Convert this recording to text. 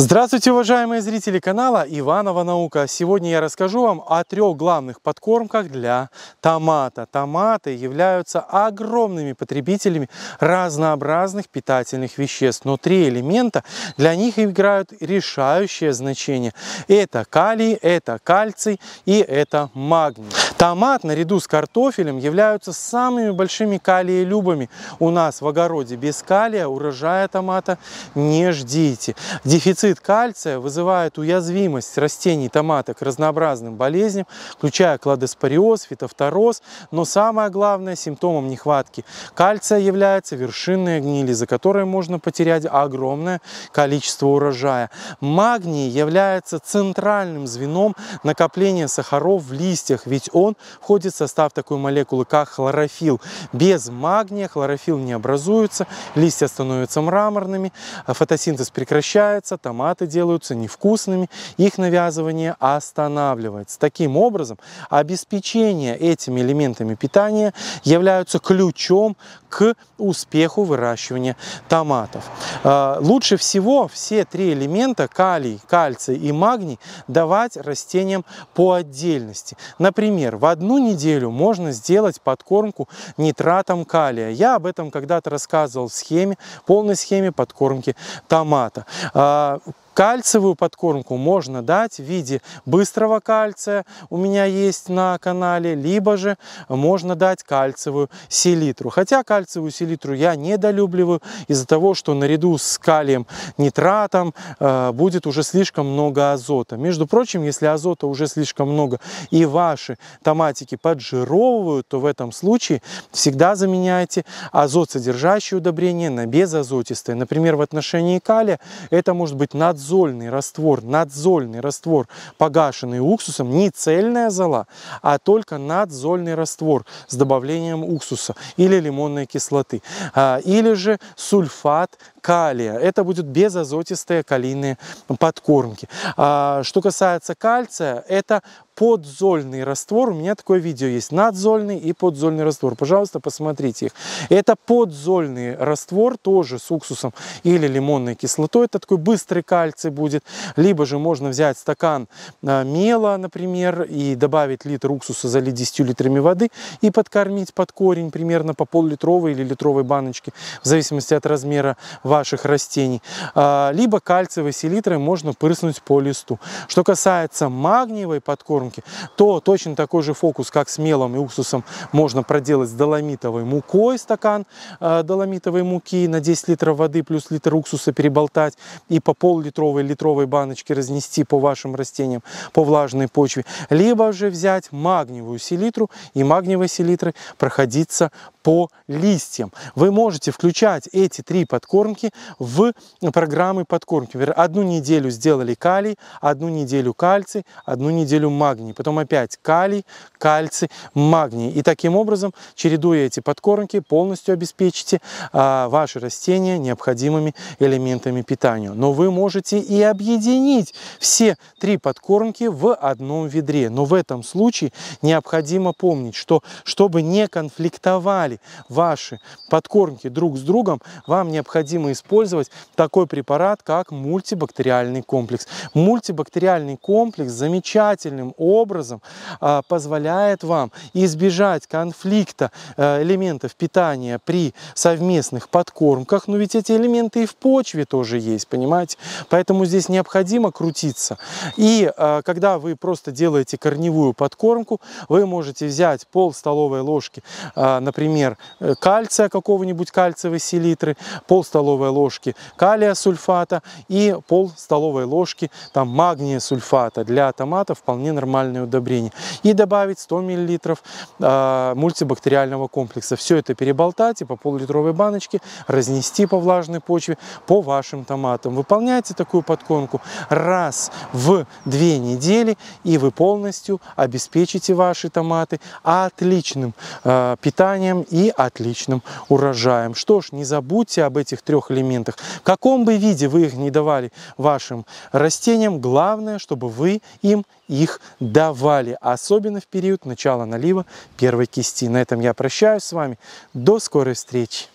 Здравствуйте, уважаемые зрители канала Иванова Наука. Сегодня я расскажу вам о трех главных подкормках для томата. Томаты являются огромными потребителями разнообразных питательных веществ, но три элемента для них играют решающее значение. Это калий, это кальций и это магний. Томат наряду с картофелем являются самыми большими калиелюбами у нас в огороде. Без калия урожая томата не ждите. Дефицит Дефицит кальция вызывает уязвимость растений томата к разнообразным болезням, включая кладоспориоз, фитофтороз, но самое главное симптомом нехватки кальция является вершинная гниль, за которой можно потерять огромное количество урожая. Магний является центральным звеном накопления сахаров в листьях, ведь он входит в состав такой молекулы, как хлорофилл. Без магния хлорофилл не образуется, листья становятся мраморными, фотосинтез прекращается, там томаты делаются невкусными, их навязывание останавливается. Таким образом, обеспечение этими элементами питания являются ключом к успеху выращивания томатов. А, лучше всего все три элемента, калий, кальций и магний, давать растениям по отдельности. Например, в одну неделю можно сделать подкормку нитратом калия. Я об этом когда-то рассказывал в схеме, полной схеме подкормки томата. Кальциевую подкормку можно дать в виде быстрого кальция, у меня есть на канале, либо же можно дать кальциевую селитру. Хотя кальциевую селитру я недолюбливаю из-за того, что наряду с калием нитратом э, будет уже слишком много азота. Между прочим, если азота уже слишком много и ваши томатики поджировывают, то в этом случае всегда заменяйте азот содержащие удобрения на безазотистые. Например, в отношении калия это может быть надзор надзольный раствор, надзольный раствор, погашенный уксусом, не цельная зола, а только надзольный раствор с добавлением уксуса или лимонной кислоты. А, или же сульфат калия. Это будут безазотистые калийные подкормки. А, что касается кальция, это подзольный раствор. У меня такое видео есть. Надзольный и подзольный раствор. Пожалуйста, посмотрите их. Это подзольный раствор, тоже с уксусом или лимонной кислотой. Это такой быстрый кальций будет. Либо же можно взять стакан а, мела, например, и добавить литр уксуса, залить 10 литрами воды и подкормить под корень примерно по пол-литровой или литровой баночке, в зависимости от размера ваших растений. А, либо кальциевой селитрой можно прыснуть по листу. Что касается магниевой подкормки, то точно такой же фокус, как с мелом и уксусом, можно проделать с доломитовой мукой, стакан э, доломитовой муки на 10 литров воды плюс литр уксуса переболтать и по пол-литровой литровой баночке разнести по вашим растениям по влажной почве. Либо же взять магниевую селитру и магниевой селитрой проходиться по листьям. Вы можете включать эти три подкормки в программы подкормки. Одну неделю сделали калий, одну неделю кальций, одну неделю магний, потом опять калий, кальций, магний. И таким образом, чередуя эти подкормки, полностью обеспечите а, ваши растения необходимыми элементами питания. Но вы можете и объединить все три подкормки в одном ведре. Но в этом случае необходимо помнить, что чтобы не конфликтовали ваши подкормки друг с другом, вам необходимо использовать такой препарат, как мультибактериальный комплекс. Мультибактериальный комплекс замечательным образом а, позволяет вам избежать конфликта э, элементов питания при совместных подкормках. Но ведь эти элементы и в почве тоже есть, понимаете? Поэтому здесь необходимо крутиться. И а, когда вы просто делаете корневую подкормку, вы можете взять пол столовой ложки, а, например, э, кальция какого-нибудь кальциевой селитры, пол столовой ложки калия сульфата и пол столовой ложки там магния сульфата. Для томата вполне нормально нормальное удобрение. И добавить 100 мл э, мультибактериального комплекса. Все это переболтать и по пол-литровой баночке разнести по влажной почве по вашим томатам. Выполняйте такую подкормку раз в две недели, и вы полностью обеспечите ваши томаты отличным э, питанием и отличным урожаем. Что ж, не забудьте об этих трех элементах. В каком бы виде вы их не давали вашим растениям, главное, чтобы вы им их давали, особенно в период начала налива первой кисти. На этом я прощаюсь с вами. До скорой встречи!